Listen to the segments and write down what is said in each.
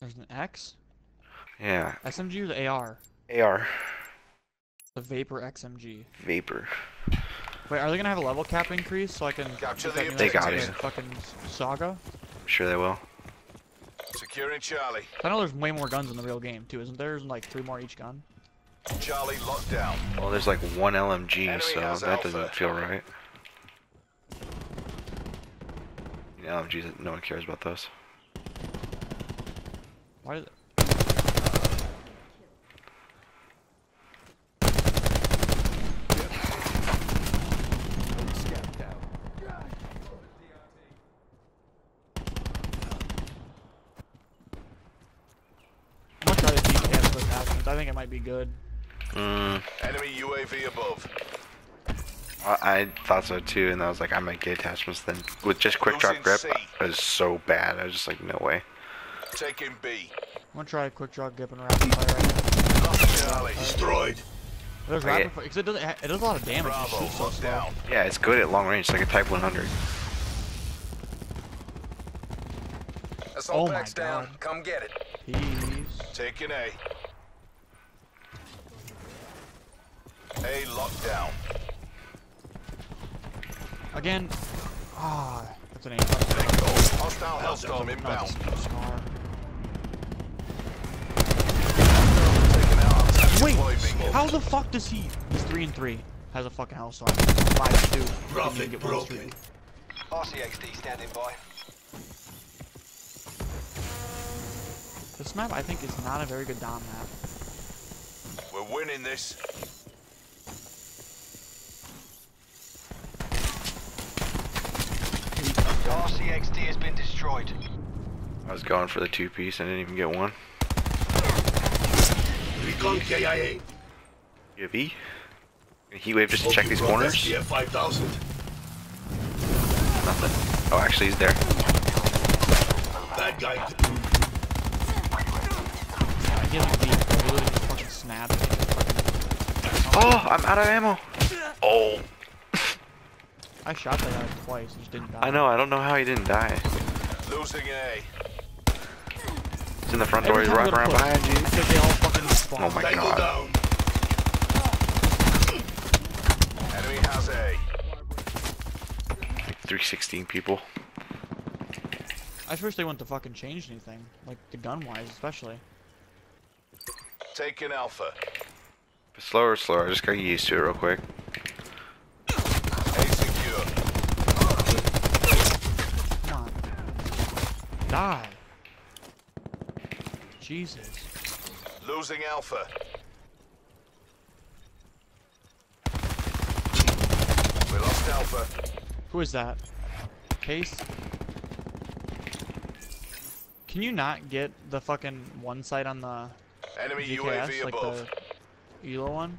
There's an X? Yeah. SMG or the AR? AR. The Vapor XKG. Vapor. Wait, are they gonna have a level cap increase so I can Capture the new They got it. Fucking Saga. I'm sure they will. Securing Charlie. I know there's way more guns in the real game too, isn't there? There's like three more each gun. Charlie locked down. Well, there's like one LMG, Enemy so that Alpha. doesn't feel right. Yeah, LMGs, no one cares about those. Why did? I'm gonna try the GKS with attachments. I think it might be good. Mm, Enemy UAV above. I, I thought so too, and I was like, I might get attachments then. With just quick drop grip, C. it was so bad. I was just like, no way. Taking B. I'm gonna try a quick draw grip and rapid fire. Right now. Lost Charlie. Destroyed. There's Okay. rapid fire because it does it does a lot of damage. Bravo, shoots so locked down. Yeah, it's good at long range, like a Type 100. Assault Oh my packs down. God. Come get it. Jeez. Taking A. A lockdown. Again. Ah, that's an aim. Hostile Hellstorm No, inbound. it's a scar. Taking out our tactical Wait, how the fuck does he? He's three and three. Has a fucking hellstorm. Five two. Didn't Prophet get broken. RCXD standing by. This map, I think, is not a very good Dom map. We're winning this. RCXD has been destroyed. I was going for the two piece, I didn't even get one. Recon KIA. You have E? Heat wave just to check these corners? SPF 5000. Nothing. Oh, actually, he's there. Bad guy. I get him deep. I literally just fucking snapped. and just fucking- Oh, I'm out of ammo. Oh, I shot that guy twice and just didn't die. I know. I don't know how he didn't die. Losing A. He's in the front door. Every He's time I wrapping around push, behind you. Because they all fucking spawn. Oh my Tango God. down. Enemy has A. 316 people. I just wish they wouldn't to fucking change anything. Like, the gun-wise, especially. Taking Alpha. Slower, slower. I just gotta get used to it real quick. A secure. Come on. Die. Jesus. Losing Alpha. We lost Alpha. Who is that? Case? Can you not get the fucking one sight on the Enemy GKS, UAV like above. the ELO one?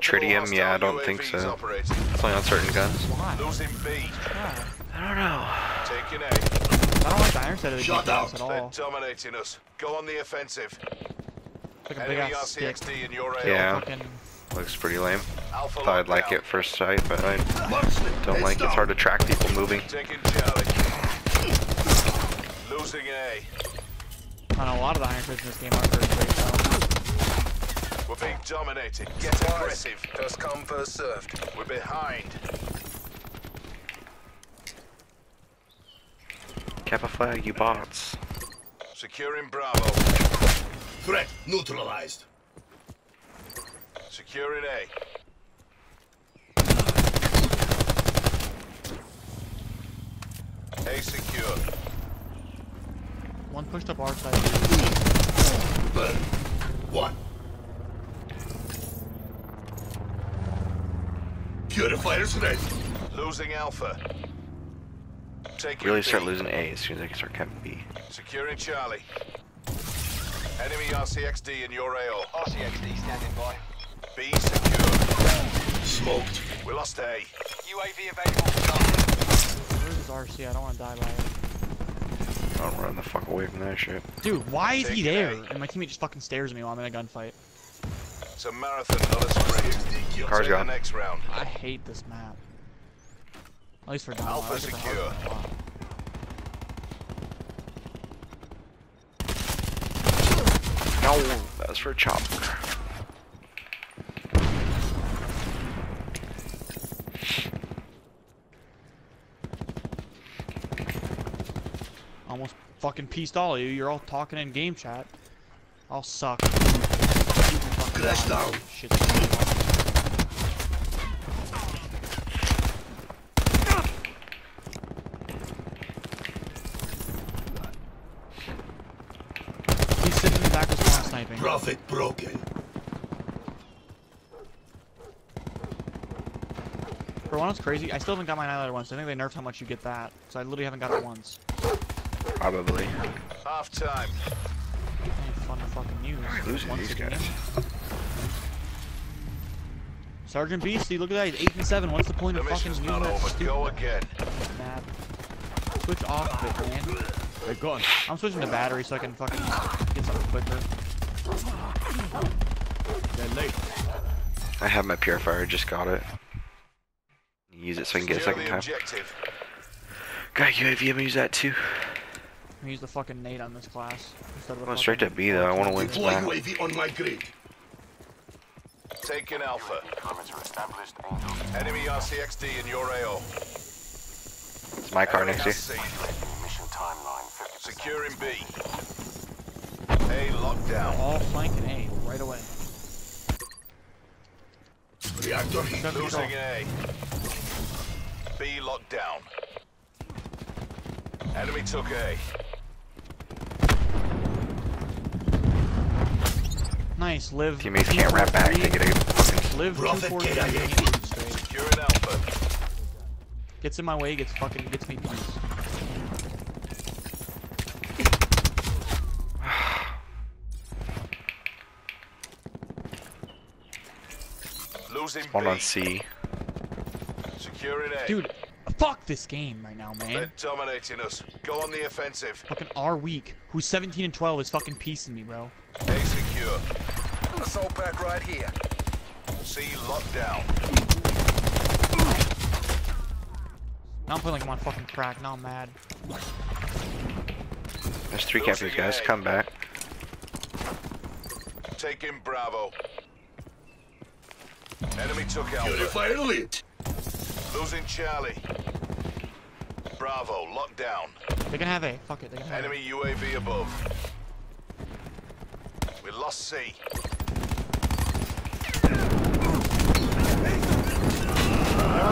Tritium, yeah, I don't think so. Operating. It's only on certain guns. Why? Losing B. Why? I don't know. Taking A. I don't like the iron side of the Shut GKS out. at They're dominating us. Go on the offensive. It's like a big ass stick. In your AO. Yeah. Fucking Looks pretty lame. Alpha Thought I'd like lockdown. it first sight, but I don't like it. it's hard to track people moving. Taking Charlie. Losing A. I know a lot of the iron sides in this game aren't very great though. We're being dominated. Get aggressive. First come, first served. We're behind. Kappa flag, you bots. Securing Bravo. Threat neutralized. Securing A. A secure. One pushed up our side. Burn. One. Purifier's ready. Losing Alpha. Taking Really B. start losing A as soon as I can start capping B. Securing Charlie. Enemy RCXD in your AO. RCXD standing by. B secure. Smoked. We lost A. UAV available for target. Where's his RC? I don't want to die by it. I'll run the fuck away from that shit. Dude, why is he there? A. And my teammate just fucking stares at me while I'm in a gunfight. It's a marathon, not a sprint. RCXD kill. Car's Say the gone. next round. I hate this map. At least for Dom. I Alpha like it secure. Hellstorm a lot. No, that was for a chopper. Almost fucking pieced all of you. You're all talking in game chat. I'll suck. Crash down. Shit. He's sitting in the back of the spawn sniping. Prophet broken. For one, it's crazy. I still haven't got my annihilator once. I think they nerfed how much you get that. So I literally haven't got it once. Probably. Half time. Ain't fun to fucking use. losing Once these a game. guys. Sergeant Beastie, look at that. He's 8 and 7. What's the point The of fucking mission's using not that over. stupid Go again. map? Switch off of it, man. They're gone. I'm switching to battery so I can fucking get something quicker. They're late. I have my purifier, just got it. Use it so I can get a second time. objective. Got UAV, I'm gonna use that too. I'm gonna use the fucking nade on this class. Instead of the Going straight to B though, I wanna win Deploy some UAV on my grid. Taking Alpha. Enemy RCXD in your AO. It's my car next to you. C. Securing B. A lockdown. All flanking A right away. Reactor heat. Except Losing. A. B locked down. Enemy took A. Nice, live. Teammates can't wrap back, they get a fucking Live Prophet 243 KIA. straight. Gets in my way, gets fucking, gets me points. One B. on C. Securing A. Dude, fuck this game right now, man. They're dominating us. Go on the offensive. Fucking R weak, who's 17 and 12 is fucking piecing me, bro. A secure. Assault pack right here. C locked down. Now I'm playing like I'm on fucking crack. Now I'm mad. There's three campers, guys. Come back. Taking Bravo. Enemy took Alpha. Purifier lit. Losing Charlie. Bravo, locked down. They're gonna have A. Fuck it. They can have Enemy UAV above. We lost C. A.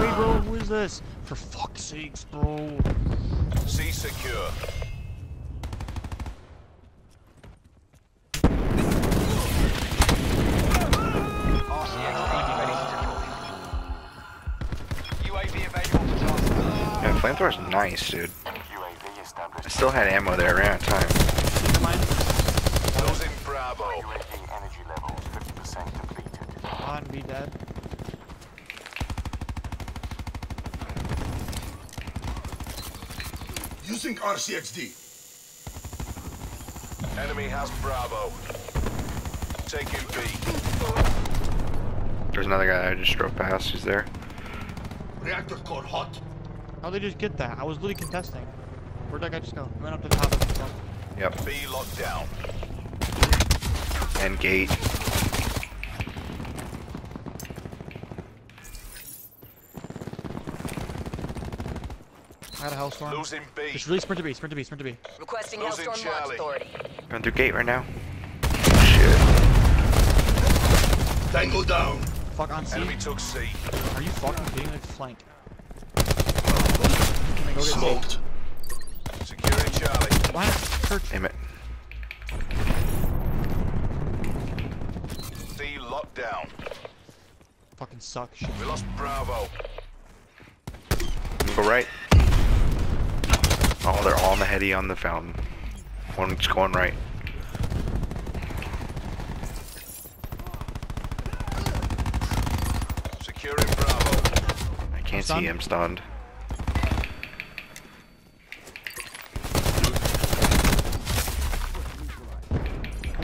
Wait, bro. Who is this? For fuck's sakes, bro. C secure. Yeah, flamethrower's nice, dude. I still had ammo there, I ran out of time. Keep in mind. Losing Bravo. God and be dead. Using RCXD. Enemy has Bravo. Taking B. There's another guy I just drove past. He's there. Reactor core hot. How'd they just get that? I was literally contesting. Where'd that guy just go? He went up to the top of the hill. Yep. B locked down. And gate. I got a hellstorm. Losing B. Just really sprint to B, sprint to B, sprint to B. Requesting Losing Hellstorm Charlie. Launch Authority. Going through gate right now. Shit. Tango down. Fuck on C. Enemy took C. Are you fucking kidding me? Flank. Can I go get Smoked. Securing Charlie. Why not church? Aim it. C locked down. Fucking suck. Shit. We lost Bravo. Go right. Oh, they're all on the heady on the fountain. One's going right. Securing Bravo. I can't Stunned? see him stunned.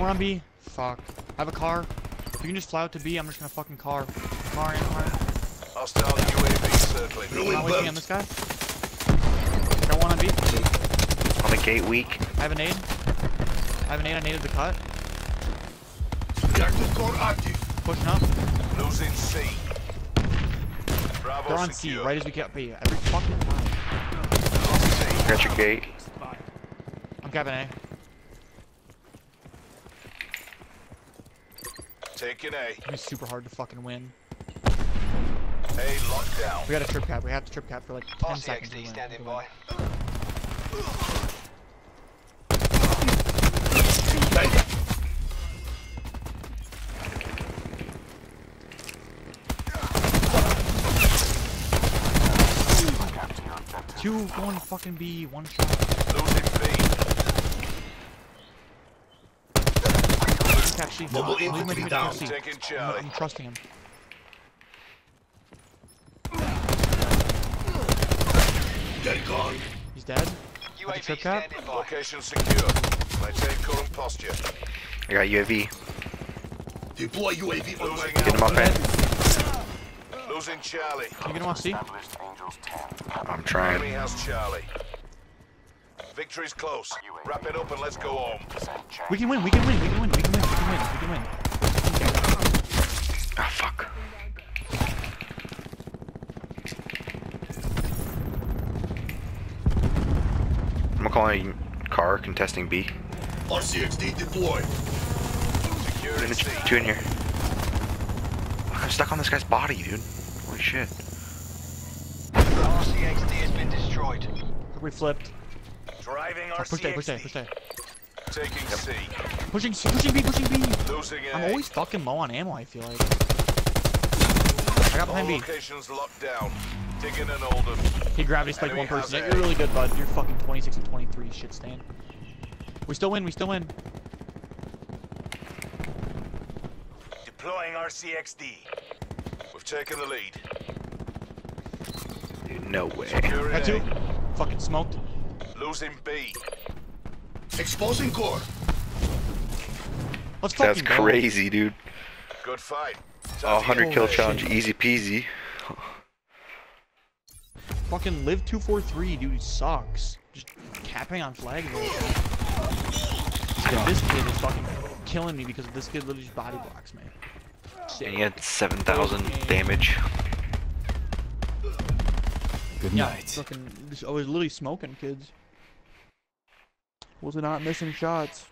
Come on, B. Fuck. I have a car. If you can just fly out to B, I'm just gonna fucking car. Car in, car in. Hostile UAV circling. I'm Ruin not waiting on this guy. Got one on B. On the gate weak. I have a nade. I have a nade. I naded the cut. Reactor core active. Pushing up. Losing C. Bravo They're on C, right as we get B. Every fucking time. Got your gate. I'm capping A. Taking A. It's super hard to fucking win. A locked down. We got a trip cap. We have to trip cap for like 10 seconds. to RCXD standing by. Two, one fucking B, one shot. Losing B. Cap C. Mobile Leave my infantry team down. cap C. Taking I'm, I'm trusting him. They're gone. He's dead. the UAV trip cap? standing by. Location secure. Maintain current posture. I got UAV. Deploy UAV on my Losing Get him up in. Losing Charlie. Can you get him off C? I'm trying. Enemy has Charlie. Victory's close. Wrap it up and let's go home. We can win, we can win, we can win, we can win, we can win, we can win. Ah, fuck. I'm calling car contesting B. RCXD deployed. Secure Two C. in, two in here. I'm stuck on this guy's body, dude. Holy shit. RCXD has been destroyed. We flipped. Driving Oh, push A, push A, push A. Taking C. Pushing C, pushing B, pushing B. Losing A. I'm always fucking low on ammo, I feel like. I got All behind B. locations locked down. Digging and Oldham. He gravity spiked Enemy one person. You're really good, bud. You're fucking 26 and 23, shit stand. We still win, we still win. Deploying RCXD. We've taken the lead. Dude, no way. Securing Got two. Fucking smoked. Losing B. Exposing core. Let's fucking That's go. crazy, dude. Good fight. Oh, 100 kill challenge, easy peasy. Fucking live 243, dude. He sucks. Just capping on flag this kid is fucking killing me because this kid literally just body blocks me. And he had 7,000 damage. Good Yeah, night. fucking. I was oh, literally smoking kids. Was it not missing shots?